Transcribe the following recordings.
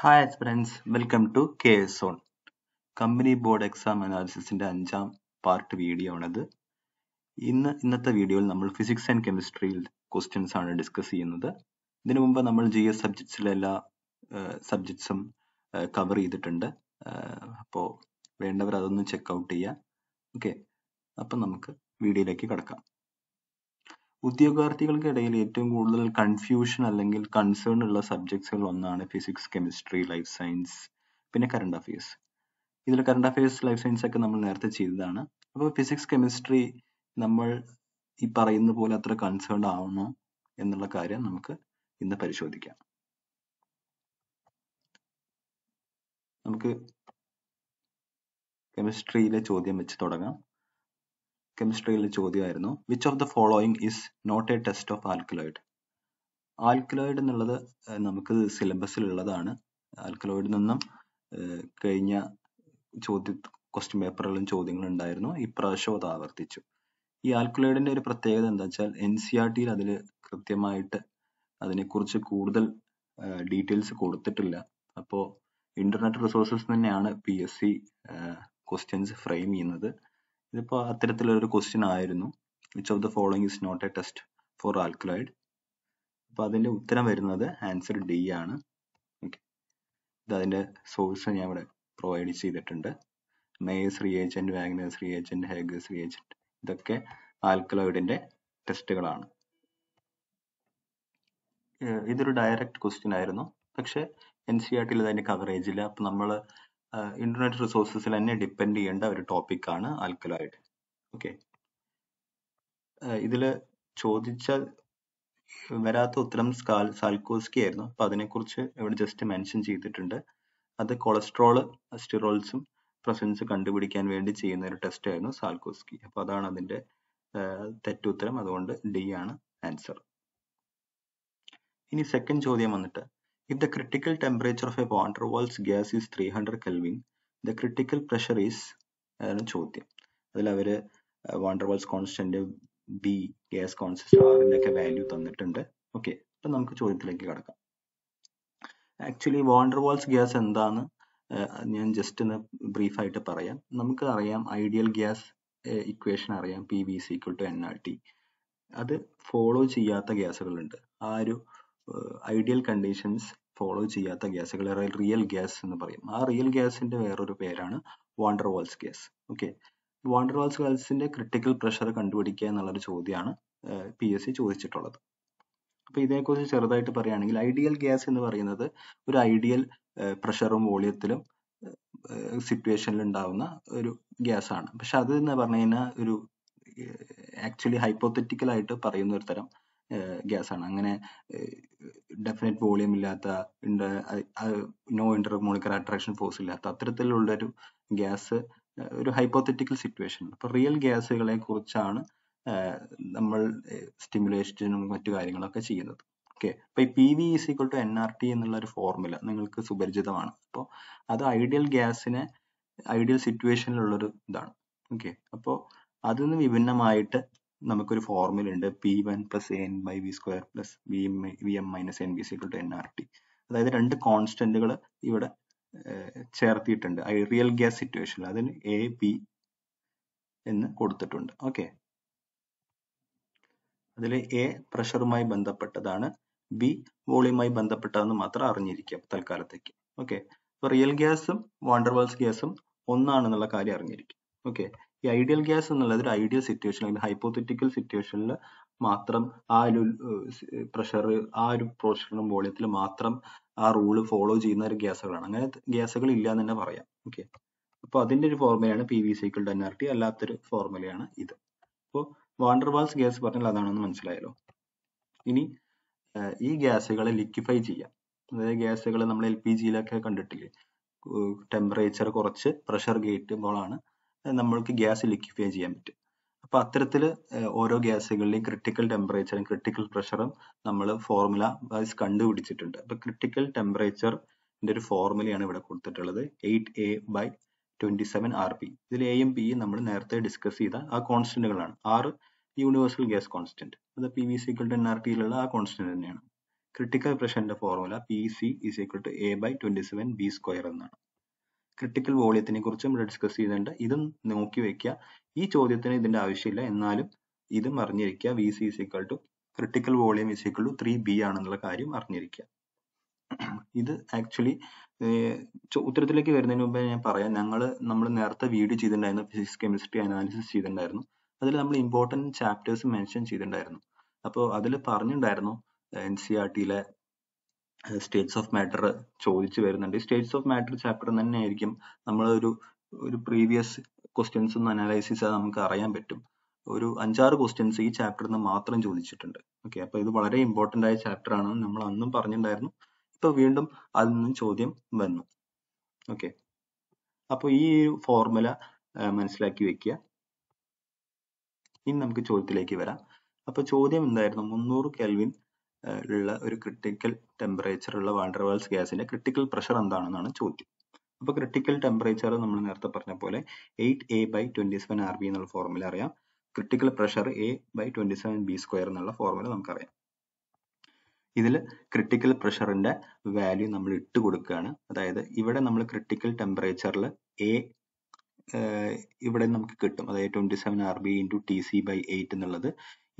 Hi friends welcome to K S on company board exam അനാലിസിസിന്റെ അഞ്ചാം part video ആണിത്. ഇന്ന് ഇന്നത്തെ വീഡിയോയിൽ നമ്മൾ ഫിസിക്സ് ആൻഡ് കെമിസ്ട്രിയിൽ ക്വസ്റ്റ്യൻസ് ആണ് ഡിസ്കസ് ചെയ്യുന്നത്. ഇതിനു മുമ്പ് നമ്മൾ ജി എസ് സബ്ജക്ട്സിലെ എല്ലാ സബ്ജക്ട്സും കവർ ചെയ്തിട്ടുണ്ട്. അപ്പോൾ വേണ്ടവർ അതൊന്ന് ചെക്ക് ഔട്ട് ചെയ്യുക ഓക്കെ അപ്പം നമുക്ക് വീഡിയോയിലേക്ക് കടക്കാം. ഉദ്യോഗാർത്ഥികൾക്കിടയിൽ ഏറ്റവും കൂടുതൽ കൺഫ്യൂഷൻ അല്ലെങ്കിൽ കൺസേൺ ഉള്ള സബ്ജക്ട്സുകൾ ഒന്നാണ് ഫിസിക്സ് കെമിസ്ട്രി ലൈഫ് സയൻസ് പിന്നെ കറണ്ട് അഫയേഴ്സ് ഇതിൽ കറണ്ട് അഫയേഴ്സ് ലൈഫ് സയൻസ് ഒക്കെ നമ്മൾ നേരത്തെ ചെയ്തതാണ്. അപ്പോൾ ഫിസിക്സ് കെമിസ്ട്രി നമ്മൾ ഈ പറയുന്ന പോലെ അത്ര കൺസേൺ ആവണോ എന്നുള്ള കാര്യം നമുക്ക് ഇന്ന് പരിശോധിക്കാം. നമുക്ക് കെമിസ്ട്രിയിലെ ചോദ്യം വെച്ച് തുടങ്ങാം. കെമിസ്ട്രിയിലെ ചോദ്യമായിരുന്നു which of the following is not a test of alkaloid alkaloid എന്നുള്ളത് നമുക്ക് സിലബസിൽ ഉള്ളതാണ്. ആൽക്കലോയിഡിൽ നിന്നും കഴിഞ്ഞ ചോദ്യ ക്വസ്റ്റ്യൻ പേപ്പറുകളും ചോദ്യങ്ങളും ഉണ്ടായിരുന്നു ഇപ്രാവശ്യം അത് ആവർത്തിച്ചു. ഈ ആൽക്കലോയിഡിന്റെ ഒരു പ്രത്യേകത എന്താ വെച്ചാൽ എൻ സി ആർ ടിയിൽ അതിൽ കൃത്യമായിട്ട് അതിനെക്കുറിച്ച് കൂടുതൽ ഡീറ്റെയിൽസ് കൊടുത്തിട്ടില്ല. അപ്പോൾ ഇന്റർനെറ്റ് റിസോഴ്സസ് തന്നെയാണ് P S C questions frame ചെയ്യുന്നത്. ഇതിപ്പോൾ അത്തരത്തിലൊരു ക്വസ്റ്റ്യൻ ആയിരുന്നു. Which of the following is not a test for alkaloid അപ്പോൾ അതിന്റെ ഉത്തരം വരുന്നത് ആൻസർ ഡി ആണ്. ഓക്കെ ഇത് അതിന്റെ സോഴ്സ് ഞാൻ ഇവിടെ പ്രൊവൈഡ് ചെയ്തിട്ടുണ്ട്. Mayer's reagent Wagner's reagent Hager's reagent ഇതൊക്കെ ആൽക്കലോയിഡിന്റെ ടെസ്റ്റുകളാണ് ഇതൊരു ഡയറക്റ്റ് ക്വസ്റ്റ്യൻ ആയിരുന്നു. പക്ഷെ എൻ സി ആർ ടിയിൽ അതിന്റെ കവറേജ് ഇല്ല. അപ്പൊ നമ്മൾ ഇന്റർനെറ്റ് റിസോഴ്സസിൽ തന്നെ ഡിപ്പെൻഡ് ചെയ്യേണ്ട ഒരു ടോപ്പിക് ആണ് ആൽക്കലോയിഡ് ഓക്കെ ഇതിൽ ചോദിച്ച വരാത്ത ഉത്തരം സ്കാൽ സാൽക്കോസ്കി ആയിരുന്നു. അപ്പൊ അതിനെക്കുറിച്ച് ഇവിടെ ജസ്റ്റ് മെൻഷൻ ചെയ്തിട്ടുണ്ട്. അത് കൊളസ്ട്രോൾ സ്റ്റിറോൾസും പ്രസൻസ് കണ്ടുപിടിക്കാൻ വേണ്ടി ചെയ്യുന്ന ഒരു ടെസ്റ്റ് ആയിരുന്നു സാൽക്കോസ്കി. അപ്പൊ അതാണ് അതിന്റെ തെറ്റുത്തരം. അതുകൊണ്ട് ഡി ആണ് ആൻസർ ഇനി സെക്കൻഡ് ചോദ്യം വന്നിട്ട് If the critical temperature of a van der Waals gas is 300 Kelvin, the critical pressure is അതാണ് ചോദ്യം. അതിൽ അവർ van constant b gas constant R എന്നൊക്കെ വാല്യൂ തന്നിട്ടുണ്ട്. ഓക്കെ അപ്പം നമുക്ക് ചോദ്യത്തിലേക്ക് കടക്കാം. ആക്ച്വലി വാൾസ് ഗ്യാസ് എന്താണ് ഞാൻ ജസ്റ്റ് ഒന്ന് ബ്രീഫ് ആയിട്ട് പറയാം. നമുക്ക് അറിയാം ഐഡിയൽ ഗ്യാസ് ഇക്വേഷൻ അറിയാം P V C equal to N R T അത് ഫോളോ ചെയ്യാത്ത ഗ്യാസുകളുണ്ട് ആ ഒരു ഐഡിയൽ കണ്ടീഷൻസ് ഫോളോ ചെയ്യാത്ത ഗ്യാസുകൾ റിയൽ ഗ്യാസ് എന്ന് പറയും. ആ റിയൽ ഗ്യാസിന്റെ വേറൊരു പേരാണ് van der Waals gas okay van der Waals ഗ്യാസിന്റെ ക്രിട്ടിക്കൽ പ്രഷർ കണ്ടുപിടിക്കുക എന്നുള്ളൊരു ചോദ്യമാണ് പി എസ് സി ചോദിച്ചിട്ടുള്ളത്. അപ്പൊ ഇതിനെക്കുറിച്ച് ചെറുതായിട്ട് പറയുകയാണെങ്കിൽ ഐഡിയൽ ഗ്യാസ് എന്ന് പറയുന്നത് ഒരു ഐഡിയൽ പ്രഷറും വോളിയത്തിലും സിറ്റുവേഷനിൽ ഉണ്ടാവുന്ന ഒരു ഗ്യാസ് ആണ്. പക്ഷെ അത് എന്ന് പറഞ്ഞു കഴിഞ്ഞാൽ ഒരു ആക്ച്വലി ഹൈപ്പോത്തറ്റിക്കൽ ആയിട്ട് പറയുന്ന ഒരു തരം ഗ്യാസ് ആണ് അങ്ങനെ ഡെഫിനറ്റ് വോളിയം ഇല്ലാത്ത no intermolecular attraction force ഇല്ലാത്ത അത്തരത്തിലുള്ള ഒരു ഗ്യാസ് ഒരു ഹൈപ്പോത്തറ്റിക്കൽ സിറ്റുവേഷൻ അപ്പൊ റിയൽ ഗ്യാസുകളെ കുറിച്ചാണ് നമ്മൾ സ്റ്റിമുലേഷനും മറ്റു കാര്യങ്ങളൊക്കെ ചെയ്യുന്നത്. ഓക്കെ അപ്പൊ ഈ P V is equal to N R T എന്നുള്ള ഒരു ഫോർമുല നിങ്ങൾക്ക് സുപരിചിതമാണ്. അപ്പോൾ അത് ഐഡിയൽ ഗ്യാസിനെ ഐഡിയൽ സിറ്റുവേഷനിലുള്ളൊരു ഇതാണ്. ഓക്കെ അപ്പോൾ അതിൽ നിന്ന് വിഭിന്നമായിട്ട് നമുക്കൊരു ഫോർമുല ഉണ്ട് P one plus N by V square plus V M V M minus N B C to N R T അതായത് രണ്ട് കോൺസ്റ്റന്റുകൾ ഇവിടെ ചേർത്തിയിട്ടുണ്ട്. റിയൽ ഗ്യാസ് സിറ്റുവേഷനിൽ അതിന് എ ബി എന്ന് കൊടുത്തിട്ടുണ്ട്. ഓക്കെ അതിൽ എ പ്രഷറുമായി ബന്ധപ്പെട്ടതാണ്. ബി വോളിയുമായി ബന്ധപ്പെട്ടതെന്ന് മാത്രം അറിഞ്ഞിരിക്കുക തൽക്കാലത്തേക്ക്. ഓക്കെ അപ്പൊ റിയൽ ഗ്യാസും വാണ്ടർവാൾസ് ഗ്യാസും ഒന്നാണെന്നുള്ള കാര്യം അറിഞ്ഞിരിക്കും. ഓക്കെ ഈ ഐഡിയൽ ഗ്യാസ് എന്നുള്ളത് ഒരു ഐഡിയൽ സിറ്റുവേഷൻ അല്ലെങ്കിൽ ഹൈപ്പോത്തറ്റിക്കൽ സിറ്റുവേഷനിൽ മാത്രം ആ ഒരു പ്രഷർ ആ ഒരു പ്രഷറിനും വോളിയത്തിൽ മാത്രം ആ റൂൾ ഫോളോ ചെയ്യുന്ന ഒരു ഗ്യാസുകളാണ് അങ്ങനെ ഗ്യാസുകൾ ഇല്ല എന്ന് തന്നെ പറയാം. ഓക്കെ അപ്പോൾ അതിന്റെ ഒരു ഫോർമുലയാണ് പി വി സൈക്കിൾ എൻ ആർ ടി അല്ലാത്തൊരു ഫോർമുലയാണ് ഇത്. അപ്പോൾ വാണ്ടർവാൾസ് ഗ്യാസ് പറഞ്ഞാൽ അതാണെന്ന് മനസ്സിലായല്ലോ. ഇനി ഈ ഗ്യാസുകളെ ലിക്വിഫൈ ചെയ്യാം. അതായത് ഗ്യാസുകൾ നമ്മൾ എൽ പി ജിയിലൊക്കെ കണ്ടിട്ടില്ലേ? ടെമ്പറേച്ചർ കുറച്ച് പ്രഷർ കയറ്റുമ്പോഴാണ് നമ്മൾക്ക് ഗ്യാസ് ലിക്വിഫൈ ചെയ്യാൻ പറ്റും. അപ്പൊ അത്തരത്തിൽ ഓരോ ഗ്യാസുകളിലെയും ക്രിട്ടിക്കൽ ടെമ്പറേച്ചറും ക്രിട്ടിക്കൽ പ്രഷറും നമ്മൾ ഫോർമുല വൈസ് കണ്ടുപിടിച്ചിട്ടുണ്ട്. അപ്പൊ ക്രിട്ടിക്കൽ ടെമ്പറേച്ചറിന്റെ ഒരു ഫോർമുലയാണ് ഇവിടെ കൊടുത്തിട്ടുള്ളത്. Eight A by twenty seven R P ഇതിൽ എയും പിയും നമ്മൾ നേരത്തെ ഡിസ്കസ് ചെയ്ത ആ കോൺസ്റ്റന്റുകളാണ് ആറ് യൂണിവേഴ്സൽ ഗ്യാസ് കോൺസ്റ്റന്റ് അത് P V equal N R ടിയിലുള്ള ആ കോൺസ്റ്റന്റ് തന്നെയാണ്. Critical പ്രഷറിന്റെ formula P C is equal to A by twenty seven B square എന്നാണ്. ക്രിട്ടിക്കൽ വോളിയത്തിനെ കുറിച്ചും ഇവിടെ ഡിസ്കസ് ചെയ്തിട്ടുണ്ട്. ഇതും നോക്കി വെക്കുക ഈ ചോദ്യത്തിന് ഇതിന്റെ ആവശ്യമില്ല. എന്നാലും ഇതും അറിഞ്ഞിരിക്കുക V C is equal to critical volume is equal to three B ആണെന്നുള്ള കാര്യം അറിഞ്ഞിരിക്കുക ഇത് ആക്ച്വലി ഉത്തരത്തിലേക്ക് വരുന്നതിന് മുമ്പ് ഞാൻ പറയാം. ഞങ്ങൾ നമ്മൾ നേരത്തെ വീഡിയോ ചെയ്തിട്ടുണ്ടായിരുന്നു. ഫിസിക്സ് കെമിസ്ട്രി അനാലിസിസ് ചെയ്തിട്ടുണ്ടായിരുന്നു. അതിൽ നമ്മൾ ഇമ്പോർട്ടന്റ് ചാപ്റ്റേഴ്സ് മെൻഷൻ ചെയ്തിട്ടുണ്ടായിരുന്നു. അപ്പോൾ അതിൽ പറഞ്ഞിട്ടുണ്ടായിരുന്നു എൻ സി ആർ ടിയിലെ സ്റ്റേറ്റ്സ് ഓഫ് മാറ്റർ ചോദിച്ചു വരുന്നുണ്ട്. സ്റ്റേറ്റ്സ് ഓഫ് മാറ്റർ ചാപ്റ്റർ തന്നെ ആയിരിക്കും നമ്മൾ ഒരു ഒരു പ്രീവിയസ് ക്വസ്റ്റ്യൻസ് ഒന്ന് അനലൈസ് ചെയ്താൽ നമുക്ക് അറിയാൻ പറ്റും. ഒരു അഞ്ചാറ് ക്വസ്റ്റ്യൻസ് ഈ ചാപ്റ്ററിൽ നിന്ന് മാത്രം ചോദിച്ചിട്ടുണ്ട്. ഓക്കെ അപ്പോൾ ഇത് വളരെ ഇമ്പോർട്ടന്റ് ആയ ചാപ്റ്റർ ആണ്. നമ്മൾ അന്നും പറഞ്ഞിട്ടുണ്ടായിരുന്നു ഇപ്പൊ വീണ്ടും അതിൽ നിന്നും ചോദ്യം വന്നു. ഓക്കെ അപ്പോൾ ഈ ഫോർമുല മനസ്സിലാക്കി വെക്കുക ഇനി നമുക്ക് ചോദ്യത്തിലേക്ക് വരാം. അപ്പൊ ചോദ്യം എന്തായിരുന്നു? മുന്നൂറ് കെൽവിൻ ഉള്ള ഒരു ക്രിട്ടിക്കൽ ടെമ്പറേച്ചർ ഉള്ള വാണ്ടർവാൾസ് ഗ്യാസിന്റെ ക്രിട്ടിക്കൽ പ്രഷർ എന്താണെന്നാണ് ചോദ്യം. അപ്പൊ ക്രിട്ടിക്കൽ ടെമ്പറേച്ചർ നമ്മൾ നേരത്തെ പറഞ്ഞ പോലെ eight A by twenty seven R B എന്നുള്ള ഫോർമുല അറിയാം. Critical pressure A by twenty seven B square എന്നുള്ള ഫോർമുല നമുക്കറിയാം. ഇതിൽ ക്രിട്ടിക്കൽ പ്രഷറിന്റെ വാല്യൂ നമ്മൾ ഇട്ട് കൊടുക്കുകയാണ്. അതായത് ഇവിടെ നമ്മൾ ക്രിട്ടിക്കൽ ടെമ്പറേച്ചറിൽ എ ഇവിടെ നമുക്ക് കിട്ടും. അതായത് twenty seven R B into T C by eight എന്നുള്ളത്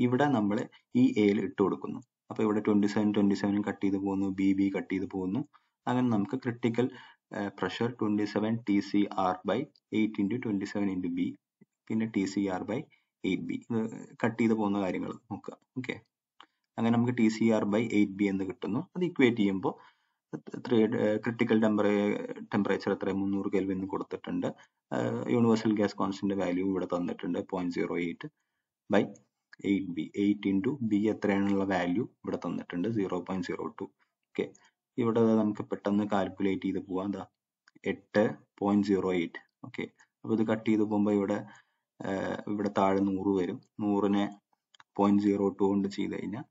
ഇവിടെ നമ്മൾ ഈ എയിൽ ഇട്ട് കൊടുക്കുന്നു. അപ്പോൾ ഇവിടെ twenty seven twenty seven cut ചെയ്ത് പോകുന്നു ബി ബി കട്ട് ചെയ്ത് പോകുന്നു. അങ്ങനെ നമുക്ക് critical pressure twenty seven T C R by eight into twenty seven into B പിന്നെ T C R by eight B cut ചെയ്ത് പോകുന്ന കാര്യങ്ങൾ നോക്കുക. ഓക്കെ അങ്ങനെ നമുക്ക് T C R by eight B എന്ന് കിട്ടുന്നു. അത് ഇക്വേറ്റ് ചെയ്യുമ്പോൾ ക്രിട്ടിക്കൽ ടെമ്പറേ ടെമ്പറേച്ചർ എത്ര മുന്നൂറ് കെൽവിൻ കൊടുത്തിട്ടുണ്ട്. യൂണിവേഴ്സൽ ഗ്യാസ് കോൺസ്റ്റന്റ് വാല്യൂ ഇവിടെ തന്നിട്ടുണ്ട് point zero eight by eight B eight into B എത്രയാണുള്ള value ഇവിടെ തന്നിട്ടുണ്ട് zero point zero two okay ഇവിടെ നമുക്ക് പെട്ടെന്ന് കാൽക്കുലേറ്റ് ചെയ്ത് പോവാം. എന്താ എട്ട് പോയിന്റ് സീറോ എയ്റ്റ് ഓക്കെ അപ്പോൾ ഇത് കട്ട് ചെയ്ത് പോകുമ്പോൾ ഇവിടെ ഇവിടെ താഴെ നൂറ് വരും. നൂറിനെ പോയിന്റ് സീറോ ടു കൊണ്ട് ചെയ്ത് കഴിഞ്ഞാൽ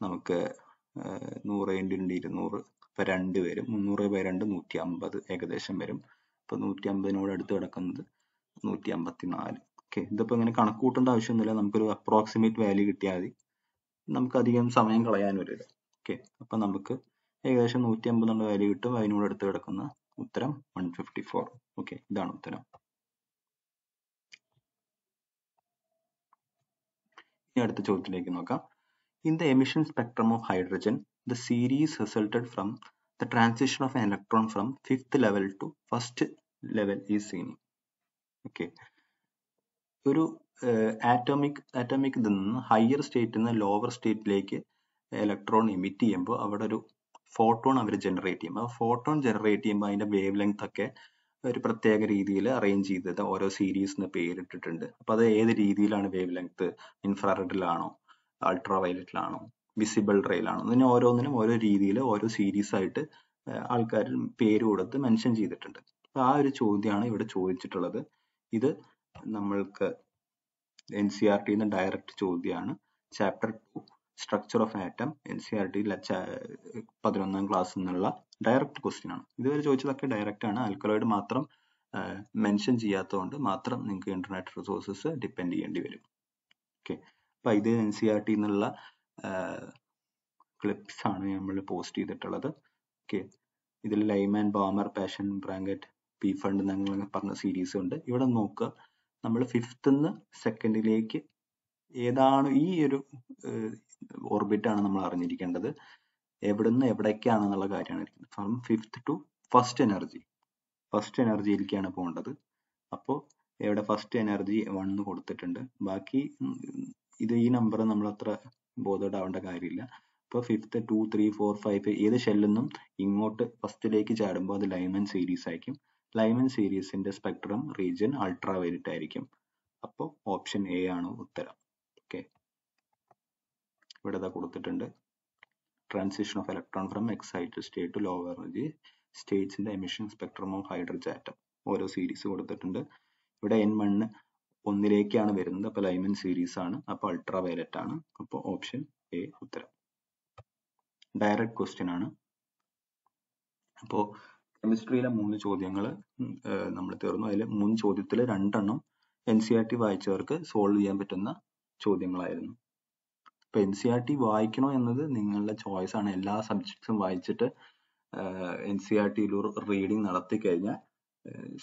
നമുക്ക് നൂറ് ഇന്റു ഇരുന്നൂറ് ഇപ്പം രണ്ട് വരും. മുന്നൂറ് ബൈ രണ്ട് നൂറ്റി അമ്പത് ഏകദേശം വരും. ഇപ്പം നൂറ്റി അമ്പതിനോട് അടുത്ത് കിടക്കുന്നത് നൂറ്റി അമ്പത്തി നാല് ഓക്കെ. ഇതിപ്പോൾ ഇങ്ങനെ കണക്ക് കൂട്ടേണ്ട ആവശ്യമൊന്നുമില്ല. നമുക്കൊരു അപ്രോക്സിമേറ്റ് വാല്യൂ കിട്ടിയാൽ മതി. നമുക്ക് അധികം സമയം കളയാൻ വരില്ല ഓക്കെ. അപ്പം നമുക്ക് ഏകദേശം നൂറ്റി അമ്പതുള്ള വാല്യൂ കിട്ടും. അതിനോട് അടുത്ത് കിടക്കുന്ന ഉത്തരം വൺ ഫിഫ്റ്റി ഫോർ ഓക്കെ. ഇതാണ് ഉത്തരം. ഇനി അടുത്ത ചോദ്യത്തിലേക്ക് നോക്കാം. In the emission spectrum of hydrogen, the series resulted from the transition of an electron from fifth level to first level is seen. Okay. ഒരു ആറ്റോമിക് ആറ്റോമിക് ഇതിൽ നിന്ന് ഹയർ സ്റ്റേറ്റിൽ നിന്ന് ലോവർ സ്റ്റേറ്റിലേക്ക് ഇലക്ട്രോൺ എമിറ്റ് ചെയ്യുമ്പോൾ അവിടെ ഒരു ഫോട്ടോൺ അവർ generate ചെയ്യും. ആ ഫോട്ടോൺ ജനറേറ്റ് ചെയ്യുമ്പോൾ അതിന്റെ വേവ് ലെങ്ത് ഒക്കെ ഒരു പ്രത്യേക രീതിയിൽ അറേഞ്ച് ചെയ്തത് ഓരോ സീരീസിന് പേരിട്ടിട്ടുണ്ട്. അപ്പോൾ അത് ഏത് രീതിയിലാണ് വേവ് ലെങ്ത് ഇൻഫ്രാറെഡിലാണോ അൾട്രാ വയലറ്റിലാണോ വിസിബിൾ റേയിലാണോ ഇതിന് ഓരോന്നിനും ഓരോ രീതിയിൽ ഓരോ സീരീസ് ആയിട്ട് ആൾക്കാർ പേര് കൊടുത്ത് മെൻഷൻ ചെയ്തിട്ടുണ്ട്. അപ്പോൾ ആ ഒരു ചോദ്യമാണ് ഇവിടെ ചോദിച്ചിട്ടുള്ളത്. ഇത് നമ്മൾക്ക് എൻ സി ആർ ടിന്ന് ഡയറക്റ്റ് ചോദ്യമാണ് chapter two structure of atom N C R T പതിനൊന്നാം ക്ലാസ് എന്നുള്ള ഡയറക്റ്റ് ക്വസ്റ്റ്യൻ ആണ്. ഇതുവരെ ചോദിച്ചതൊക്കെ ഡയറക്റ്റ് ആണ്. ആൽക്കലോയിഡ് മാത്രം മെൻഷൻ ചെയ്യാത്തതുകൊണ്ട് മാത്രം നിങ്ങൾക്ക് ഇന്റർനെറ്റ് റിസോഴ്സസ് ഡിപ്പെൻഡ് ചെയ്യേണ്ടി വരും. ഓക്കെ അപ്പൊ ഇത് എൻ സി ആർ ടി എന്നുള്ള ക്ലിപ്സ് ആണ് നമ്മൾ പോസ്റ്റ് ചെയ്തിട്ടുള്ളത്. ഓക്കെ ഇതിൽ Lyman Balmer Paschen Brackett Pfund എന്നങ്ങനെ പറഞ്ഞ സീരീസ് ഉണ്ട്. ഇവിടെ നോക്കുക നമ്മൾ ഫിഫ്ത്ത് സെക്കൻഡിലേക്ക് ഏതാണ് ഈ ഒരു ഓർബിറ്റ് ആണ് നമ്മൾ അറിഞ്ഞിരിക്കേണ്ടത്. എവിടുന്ന് എവിടേക്കാണെന്നുള്ള കാര്യമാണ് ഇരിക്കുന്നത്. From fifth to first energy first എനർജിയിലേക്കാണ് പോകേണ്ടത്. അപ്പോൾ ഇവിടെ ഫസ്റ്റ് എനർജി വണ്ണ് കൊടുത്തിട്ടുണ്ട്. ബാക്കി ഇത് ഈ നമ്പർ നമ്മൾ അത്ര ബോധേഡ് കാര്യമില്ല. ഇപ്പോൾ fifth two three four five ഏത് ഷെല്ലിന്നും ഇങ്ങോട്ട് ഫസ്റ്റിലേക്ക് ചാടുമ്പോൾ അത് ലൈമൻ സീരീസ് ആയിരിക്കും. ലൈമൻ സീരീസിന്റെ സ്പെക്ട്രം റീജിയൻ അൾട്രാ വൈലറ്റ് ആയിരിക്കും അപ്പോൾ ഓപ്ഷൻ എ ആണ് ഉത്തരം. ഓക്കെ. ഇവിടെ ഇതാ കൊടുത്തിട്ടുണ്ട് transition of electron from excited state to lower energy സ്റ്റേറ്റ്സിന്റെ emission spectrum of hydrogen atom ഓരോ സീരീസ് കൊടുത്തിട്ടുണ്ട്. ഇവിടെ എൻ മണ്ണ് ഒന്നിലേക്കാണ് വരുന്നത്. അപ്പോൾ ലൈമൻ സീരീസ് ആണ്. അപ്പോൾ അൾട്രാ വയലറ്റ് ആണ്. അപ്പോൾ ഓപ്ഷൻ എ ഉത്തരം. ഡയറക്റ്റ് ക്വസ്റ്റ്യൻ ആണ്. അപ്പോൾ കെമിസ്ട്രിയിലെ മൂന്ന് ചോദ്യങ്ങൾ നമ്മൾ തീർന്നു. അതിൽ മൂന്ന് ചോദ്യത്തിൽ രണ്ടെണ്ണം എൻ സി ആർ ടി വായിച്ചവർക്ക് സോൾവ് ചെയ്യാൻ പറ്റുന്ന ചോദ്യങ്ങളായിരുന്നു. ഇപ്പൊ എൻ സി ആർ ടി വായിക്കണോ എന്നത് നിങ്ങളുടെ ചോയ്സ് ആണ്. എല്ലാ സബ്ജക്ട്സും വായിച്ചിട്ട് എൻ സി ആർ ടിയിൽ റീഡിങ് നടത്തി കഴിഞ്ഞാൽ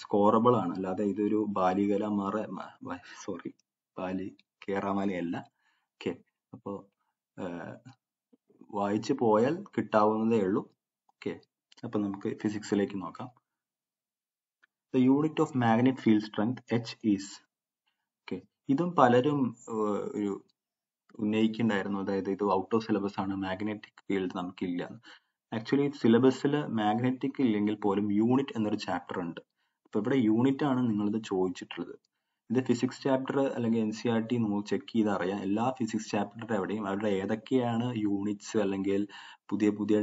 സ്കോറബിൾ ആണ്. അല്ലാതെ ഇതൊരു ബാലികല മറ സോറി ബാലി കേറാമലയല്ല ഓക്കെ അപ്പോൾ വായിച്ചു പോയാൽ കിട്ടാവുന്നതേ ഉള്ളൂ. ഓക്കെ അപ്പൊ നമുക്ക് ഫിസിക്സിലേക്ക് നോക്കാം. The unit of magnet field strength H is okay ഇതും പലരും ഒരു ഉന്നയിക്കുന്നുണ്ടായിരുന്നു. അതായത് ഇത് ഔട്ട് ഓഫ് സിലബസ് ആണ്. മാഗ്നറ്റിക് ഫീൽഡ് നമുക്കില്ല. ആക്ച്വലി സിലബസിൽ മാഗ്നറ്റിക് ഇല്ലെങ്കിൽ പോലും യൂണിറ്റ് എന്നൊരു ചാപ്റ്റർ ഉണ്ട്. അപ്പൊ ഇവിടെ യൂണിറ്റ് ആണ് നിങ്ങളിത് ചോദിച്ചിട്ടുള്ളത്. ഇത് ഫിസിക്സ് ചാപ്റ്റർ അല്ലെങ്കിൽ N C R T check ചെയ്ത് അറിയാം എല്ലാ ഫിസിക്സ് ചാപ്റ്ററിന്റെ എവിടെയും അവരുടെ ഏതൊക്കെയാണ് യൂണിറ്റ്സ് അല്ലെങ്കിൽ പുതിയ പുതിയ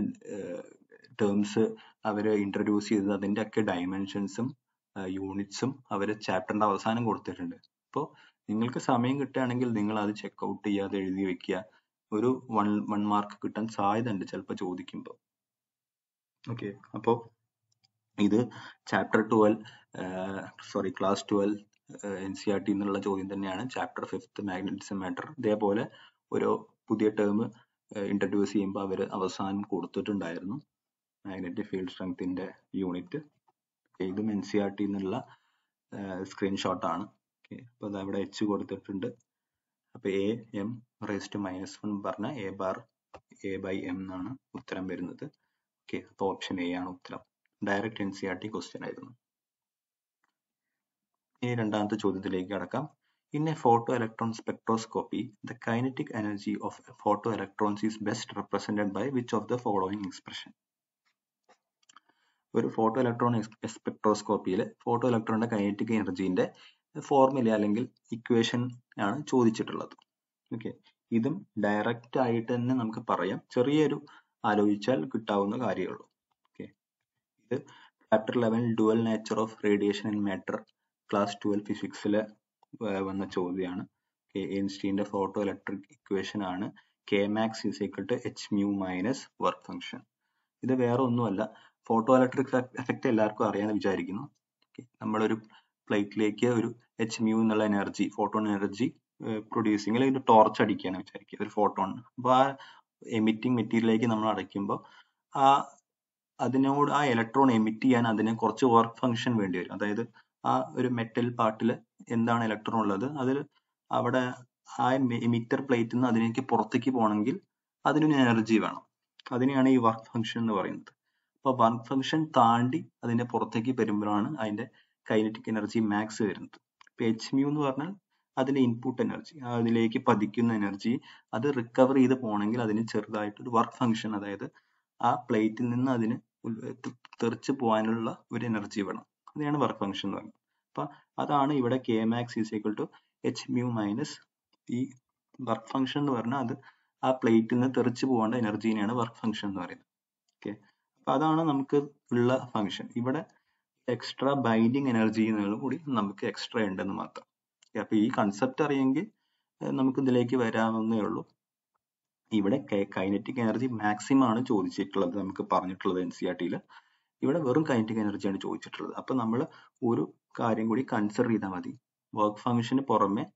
ടേംസ് അവർ ഇൻട്രൊഡ്യൂസ് ചെയ്തത് അതിന്റെ ഒക്കെ ഡയമെൻഷൻസും യൂണിറ്റ്സും അവർ ചാപ്റ്ററിന്റെ അവസാനം കൊടുത്തിട്ടുണ്ട്. അപ്പോൾ നിങ്ങൾക്ക് സമയം കിട്ടുകയാണെങ്കിൽ നിങ്ങൾ അത് ചെക്ക് ഔട്ട് ചെയ്യാതെ എഴുതി വെക്കുക. ഒരു വൺ വൺ മാർക്ക് കിട്ടാൻ സാധ്യത ഉണ്ട് ചിലപ്പോൾ ചോദിക്കുമ്പോൾ. ഓക്കെ അപ്പോൾ ഇത് chapter twelve sorry class twelve N C R T എന്നുള്ള ചോദ്യം തന്നെയാണ്. ചാപ്റ്റർ ഫിഫ്ത്ത് മാഗ്നറ്റിസം മാറ്റർ ഇതേപോലെ ഒരു പുതിയ ടേം ഇൻട്രൊഡ്യൂസ് ചെയ്യുമ്പോൾ അവർ അവസാനം കൊടുത്തിട്ടുണ്ടായിരുന്നു. മാഗ്നറ്റിക് ഫീൽഡ് സ്ട്രെങ്ത്തിന്റെ യൂണിറ്റ് ഇതും എൻ സി ആർ ടി എന്നുള്ള സ്ക്രീൻഷോട്ട് ആണ്. ഓക്കെ അപ്പോൾ അത് അവിടെ എച്ച് കൊടുത്തിട്ടുണ്ട്. അപ്പോൾ A M raise to minus one പറഞ്ഞ A bar A by M എന്നാണ് ഉത്തരം വരുന്നത്. ഓക്കെ അപ്പോൾ ഓപ്ഷൻ എ ആണ് ഉത്തരം. Direct N C R T question ആയിരുന്നു. ഇനി രണ്ടാമത്തെ ചോദ്യത്തിലേക്ക് കടക്കാം. In a photoelectron spectroscopy the kinetic energy of photoelectrons is best represented by which of the following expression ഒരു ഫോട്ടോ ഇലക്ട്രോൺ സ്പെക്ട്രോസ്കോപ്പിയിൽ ഫോട്ടോ ഇലക്ട്രോണിന്റെ കൈനറ്റിക് എനർജീന്റെ ഫോർമുല അല്ലെങ്കിൽ ഇക്വേഷൻ ആണ് ചോദിച്ചിട്ടുള്ളത്. ഓക്കെ. ഇതും ഡയറക്റ്റ് ആയിട്ട് തന്നെ നമുക്ക് പറയാം. ചെറിയൊരു ആലോചിച്ചാൽ കിട്ടാവുന്ന കാര്യമുള്ളൂ ഓക്കെ. ഇത് chapter eleven dual nature of radiation in matter class twelve ഫിസിക്സിൽ വന്ന ചോദ്യമാണ് എൻസ്റ്റീന്റെ ഫോട്ടോ ഇലക്ട്രിക് ഇക്വേഷൻ ആണ്. K max equal to H mu minus work function ഇത് വേറെ ഒന്നുമല്ല ഫോട്ടോ ഇലക്ട്രിക് എഫക്റ്റ് എല്ലാവർക്കും അറിയാമെന്ന് വിചാരിക്കുന്നു. നമ്മളൊരു പ്ലേറ്റിലേക്ക് ഒരു എച്ച് മ്യൂ എന്നുള്ള എനർജി ഫോട്ടോൺ എനർജി പ്രൊഡ്യൂസിങ് അല്ലെങ്കിൽ ടോർച്ച് അടിക്കുകയാണ് വിചാരിക്കുക. ഒരു ഫോട്ടോൺ അപ്പോൾ ആ എമിറ്റിംഗ് മെറ്റീരിയലിലേക്ക് നമ്മൾ അടയ്ക്കുമ്പോൾ ആ അതിനോട് ആ ഇലക്ട്രോൺ എമിറ്റ് ചെയ്യാൻ അതിന് കുറച്ച് വർക്ക് ഫംഗ്ഷൻ വേണ്ടി വരും. അതായത് ആ ഒരു മെറ്റൽ പാർട്ടിൽ എന്താണ് ഇലക്ട്രോൺ ഉള്ളത്? അതിൽ അവിടെ ആ എമിറ്റർ പ്ലേറ്റിൽ നിന്ന് അതിലേക്ക് പുറത്തേക്ക് പോകണമെങ്കിൽ അതിനൊരു എനർജി വേണം. അതിനെയാണ് ഈ വർക്ക് ഫംഗ്ഷൻ എന്ന് പറയുന്നത്. അപ്പോൾ വർക്ക് ഫംഗ്ഷൻ താണ്ടി അതിന്റെ പുറത്തേക്ക് വരുമ്പോഴാണ് അതിന്റെ കൈനറ്റിക് എനർജി മാക്സ് വരുന്നത്. ഇപ്പൊ എച്ച് മ്യൂ എന്ന് പറഞ്ഞാൽ അതിലെ ഇൻപുട്ട് എനർജി അതിലേക്ക് പതിക്കുന്ന എനർജി അത് റിക്കവർ ചെയ്ത് പോകണമെങ്കിൽ അതിന് ചെറുതായിട്ട് ഒരു വർക്ക് ഫംഗ്ഷൻ അതായത് ആ പ്ലേറ്റിൽ നിന്ന് അതിന് തെറിച്ച് പോകാനുള്ള ഒരു എനർജി വേണം. അതിനാണ് വർക്ക് ഫംഗ്ഷൻ എന്ന് പറയുന്നത്. അപ്പൊ അതാണ് ഇവിടെ K max is equal to H mu minus ഈ വർക്ക് ഫംഗ്ഷൻ എന്ന് പറഞ്ഞാൽ അത് ആ പ്ലേറ്റിൽ നിന്ന് തെറിച്ച് പോകേണ്ട എനർജീനെയാണ് വർക്ക് ഫംഗ്ഷൻ എന്ന് പറയുന്നത്. അപ്പൊ അതാണ് നമുക്ക് ഉള്ള ഫങ്ഷൻ ഇവിടെ എക്സ്ട്രാ ബൈൻഡിങ് എനർജി എന്നുള്ളത് കൂടി നമുക്ക് എക്സ്ട്രാ ഉണ്ടെന്ന് മാത്രം. അപ്പൊ ഈ കൺസെപ്റ്റ് അറിയെങ്കിൽ നമുക്ക് ഇതിലേക്ക് വരാമെന്നേ ഉള്ളൂ. ഇവിടെ കൈനറ്റിക് എനർജി മാക്സിമം ആണ് ചോദിച്ചിട്ടുള്ളത് നമുക്ക് പറഞ്ഞിട്ടുള്ളത് എൻ സി ആർ ടിയിൽ ഇവിടെ വെറും കൈനറ്റിക് എനർജിയാണ് ചോദിച്ചിട്ടുള്ളത്. അപ്പൊ നമ്മൾ ഒരു കാര്യം കൂടി കൺസിഡർ ചെയ്താൽ മതി. വർക്ക് ഫംഗ്ഷന് പുറമെ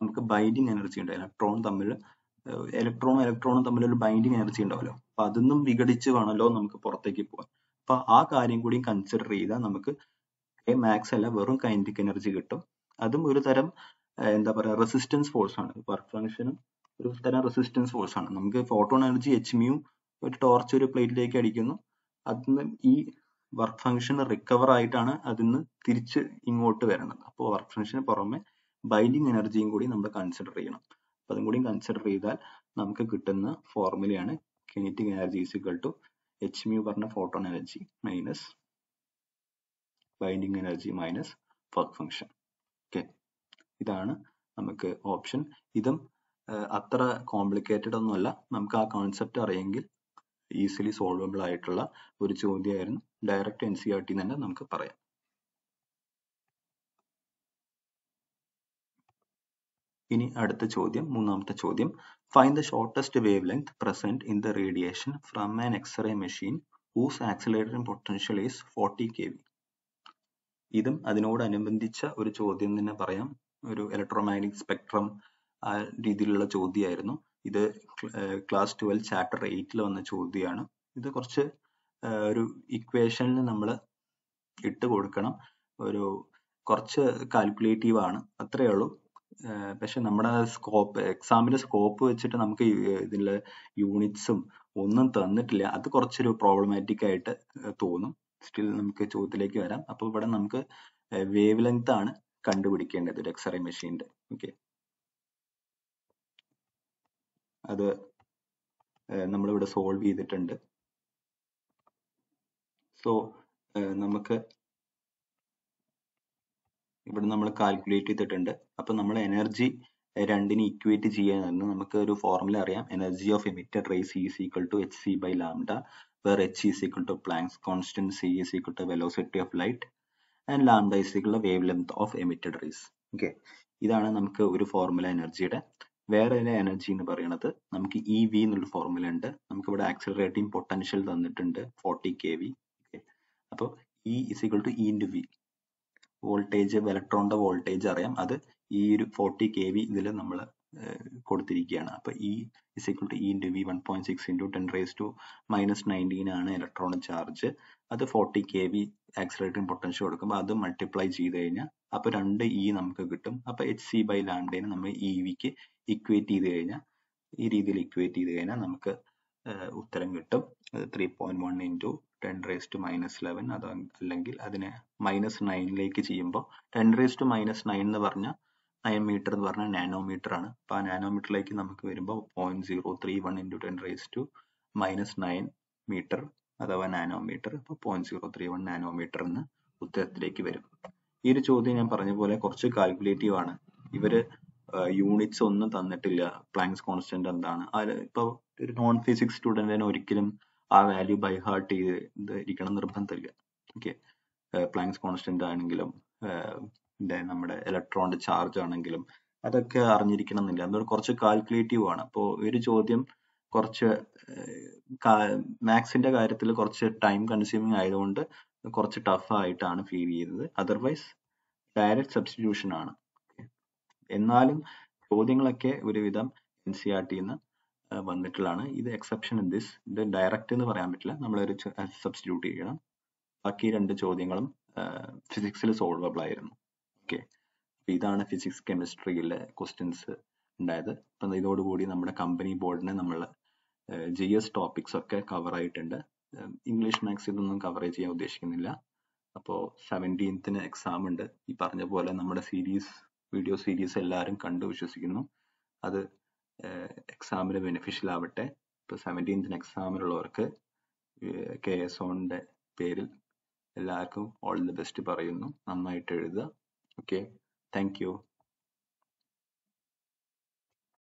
നമുക്ക് ബൈൻഡിങ് എനർജി ഉണ്ട് ഇലക്ട്രോൺ തമ്മിൽ ഇലക്ട്രോണും ഇലക്ട്രോണും തമ്മിൽ ഒരു ബൈൻഡിങ് എനർജി ഉണ്ടാവല്ലോ. അപ്പൊ അതൊന്നും വിഘടിച്ച് വേണമല്ലോ നമുക്ക് പുറത്തേക്ക് പോകാൻ അപ്പൊ ആ കാര്യം കൂടി കൺസിഡർ ചെയ്താൽ നമുക്ക് മാക്സ് അല്ല വെറും കൈനറ്റിക് എനർജി കിട്ടും. അതും ഒരു തരം എന്താ പറയുക റെസിസ്റ്റൻസ് ഫോഴ്സ് ആണ്. വർക്ക് ഫംഗ്ഷനും ഒരു തരം റെസിസ്റ്റൻസ് ഫോഴ്സ് ആണ്. നമുക്ക് ഫോട്ടോൺ എനർജി എച്ച് മ്യൂ ഒരു ടോർച്ച് ഒരു പ്ലേറ്റിലേക്ക് അടിക്കുന്നു. അതിന്ന് ഈ വർക്ക് ഫംഗ്ഷൻ റിക്കവർ ആയിട്ടാണ് അതിന്ന് തിരിച്ച് ഇങ്ങോട്ട് വരുന്നത് അപ്പോൾ വർക്ക് ഫംഗ്ഷന് പുറമെ ബൈൻഡിങ് എനർജിയും കൂടി നമ്മൾ കൺസിഡർ ചെയ്യണം. അതും കൂടി കൺസിഡർ ചെയ്താൽ നമുക്ക് കിട്ടുന്ന ഫോർമുലയാണ് kinetic energy is equal to H mu പറഞ്ഞ photon energy minus binding energy minus work function okay ഇതാണ് നമുക്ക് ഓപ്ഷൻ ഇതും അത്ര കോംപ്ലിക്കേറ്റഡ് ഒന്നുമല്ല നമുക്ക് ആ കോൺസെപ്റ്റ് അറിയെങ്കിൽ ഈസിലി സോൾവബിൾ ആയിട്ടുള്ള ഒരു ചോദ്യമായിരുന്നു. Direct N C R T തന്നെ നമുക്ക് പറയാം. ഇനി അടുത്ത ചോദ്യം മൂന്നാമത്തെ ചോദ്യം. Shortest wavelength present in the radiation from an X-ray machine whose accelerating potential is forty K V ഇതും അതിനോടനുബന്ധിച്ച ഒരു ചോദ്യം തന്നെ പറയാം. ഒരു ഇലക്ട്രോമാഗ്നറ്റിക് സ്പെക്ട്രം ആ രീതിയിലുള്ള ചോദ്യമായിരുന്നു. ഇത് ക്ലാസ് ട്വൽവ് ചാപ്റ്റർ എയ്റ്റിൽ വന്ന ചോദ്യമാണ്. ഇത് കുറച്ച് ഒരു ഇക്വേഷനിൽ നമ്മൾ ഇട്ട് കൊടുക്കണം. ഒരു കുറച്ച് കാൽക്കുലേറ്റീവ് ആണ്. അത്രയേ ഉള്ളൂ. പക്ഷെ നമ്മുടെ സ്കോപ്പ് എക്സാമിന്റെ സ്കോപ്പ് വെച്ചിട്ട് നമുക്ക് ഇതിലെ യൂണിറ്റ്സും ഒന്നും തന്നിട്ടില്ല. അത് കുറച്ചൊരു പ്രോബ്ലമാറ്റിക് ആയിട്ട് തോന്നും. സ്റ്റിൽ നമുക്ക് ചോദ്യത്തിലേക്ക് വരാം. അപ്പോൾ ഇവിടെ നമുക്ക് വേവ് ലെങ്ത് ആണ് കണ്ടുപിടിക്കേണ്ടത് ഒരു എക്സ്റേ മെഷീന്റെ ഓക്കെ അത് നമ്മളിവിടെ സോൾവ് ചെയ്തിട്ടുണ്ട്. സോ നമുക്ക് ഇവിടെ നമ്മൾ കാൽക്കുലേറ്റ് ചെയ്തിട്ടുണ്ട്. അപ്പൊ നമ്മൾ എനർജി രണ്ടിന് ഇക്വേറ്റ് ചെയ്യാനായിരുന്നു. നമുക്ക് ഒരു ഫോർമുല അറിയാം. Energy of emitted rays is equal to H C by lambda where H is equal to Planck's constant C is equal to velocity of light and lambda is equal to wavelength of emitted rays okay ഇതാണ് നമുക്ക് ഒരു formula എനർജിയുടെ വേറെ ഒരു energy എന്ന് പറയുന്നത് നമുക്ക് E V എന്നുള്ള ഫോർമുല ഉണ്ട്. നമുക്ക് ഇവിടെ ആക്സിലറേറ്റിംഗ് പൊട്ടൻഷ്യൽ തന്നിട്ടുണ്ട് ഫോർട്ടി കെ വി അപ്പോൾ E is equal to E into V voltage ഇലക്ട്രോണിന്റെ വോൾട്ടേജ് അറിയാം. അത് ഈ ഒരു ഫോർട്ടി കെ വി ഇതിൽ നമ്മൾ കൊടുത്തിരിക്കുകയാണ്. അപ്പൊ E is equal to E into V one point six into ten raise to minus nineteen ആണ് ഇലക്ട്രോണിക് ചാർജ് അത് forty K V accelerating potential കൊടുക്കുമ്പോൾ അത് മൾട്ടിപ്ലൈ ചെയ്ത് കഴിഞ്ഞാൽ അപ്പൊ രണ്ട് ഇ നമുക്ക് കിട്ടും. അപ്പൊ എച്ച് സി ബൈ ലാംഡേനെ നമ്മൾ ഇ വിക്ക് ഇക്വേറ്റ് ചെയ്ത് കഴിഞ്ഞാൽ ഈ രീതിയിൽ ഇക്വേറ്റ് ചെയ്ത് കഴിഞ്ഞാൽ നമുക്ക് ഉത്തരം കിട്ടും. Three point one into ten raise to minus eleven അത് അല്ലെങ്കിൽ അതിനെ മൈനസ് നയനിലേക്ക് ചെയ്യുമ്പോൾ ten raise to minus nine എന്ന് പറഞ്ഞാൽ നയൻ മീറ്റർ എന്ന് പറഞ്ഞാൽ നാനോമീറ്റർ ആണ്. അപ്പോൾ ആ നാനോമീറ്ററിലേക്ക് നമുക്ക് വരുമ്പോൾ point zero three one into ten raise to minus nine metre അഥവാ നാനോമീറ്റർ അപ്പോൾ point zero three one nanometre എന്ന് ഉത്തരത്തിലേക്ക് വരും. ഈ ഒരു ചോദ്യം ഞാൻ പറഞ്ഞ പോലെ കുറച്ച് കാൽക്കുലേറ്റീവ് ആണ്. ഇവർ യൂണിറ്റ്സ് ഒന്നും തന്നിട്ടില്ല. പ്ലാങ്സ് കോൺസ്റ്റന്റ് എന്താണ്? ഇപ്പൊ ഒരു നോൺ ഫിസിക്സ് സ്റ്റുഡന്റിന് ഒരിക്കലും ആ വാല്യൂ ബൈ ഹാർട്ട് ചെയ്ത് ഇരിക്കണം നിർബന്ധമില്ല. ഓക്കെ പ്ലാങ്സ് കോൺസ്റ്റന്റ് ആണെങ്കിലും നമ്മുടെ ഇലക്ട്രോണിന്റെ ചാർജ് ആണെങ്കിലും അതൊക്കെ അറിഞ്ഞിരിക്കണം എന്നില്ല. അതുകൊണ്ട് കുറച്ച് കാൽക്കുലേറ്റീവ് ആണ്. അപ്പോൾ ഒരു ചോദ്യം കുറച്ച് മാത്സിന്റെ കാര്യത്തിൽ കുറച്ച് ടൈം കൺസ്യൂമിങ് ആയതുകൊണ്ട് കുറച്ച് ടഫ് ആയിട്ടാണ് ഫീൽ ചെയ്തത്. അതർവൈസ് ഡയറക്റ്റ് സബ്സ്റ്റിറ്റ്യൂഷൻ ആണ്. എന്നാലും ചോദ്യങ്ങളൊക്കെ ഒരുവിധം എൻ സി ആർ ടിന്ന് വന്നിട്ടുള്ളതാണ്. ഇത് എക്സെപ്ഷൻ ഇൻ ദിസ് ഇത് ഡയറക്റ്റ് എന്ന് പറയാൻ പറ്റില്ല. നമ്മളൊരു സബ്സ്റ്റിറ്റ്യൂട്ട് ചെയ്യണം. ബാക്കി രണ്ട് ചോദ്യങ്ങളും ഫിസിക്സിൽ സോൾവബിൾ ആയിരുന്നു. ഓക്കെ ഇതാണ് ഫിസിക്സ് കെമിസ്ട്രിയിലെ ക്വസ്റ്റ്യൻസ് ഉണ്ടായത്. അപ്പം ഇതോടുകൂടി നമ്മുടെ കമ്പനി ബോർഡിനെ നമ്മൾ ജി എസ് ടോപ്പിക്സ് ഒക്കെ കവർ ആയിട്ടുണ്ട്. ഇംഗ്ലീഷ് മാത്സ് ഇതൊന്നും കവർ ചെയ്യാൻ ഉദ്ദേശിക്കുന്നില്ല. അപ്പോൾ സെവന്റീൻത്തിന് എക്സാം ഉണ്ട്. ഈ പറഞ്ഞ പോലെ നമ്മുടെ സീരീസ് വീഡിയോ സീരീസ് എല്ലാവരും കണ്ടു വിശ്വസിക്കുന്നു. അത് എക്സാമിന് ബെനിഫിഷ്യൽ ആവട്ടെ. ഇപ്പോൾ സെവന്റീൻത്തിന് എക്സാമിനുള്ളവർക്ക് കെ എസ് ഓണിന്റെ പേരിൽ എല്ലാവർക്കും ഓൾ ദി ബെസ്റ്റ് പറയുന്നു. നന്നായിട്ട് എഴുതുക. Okay thank you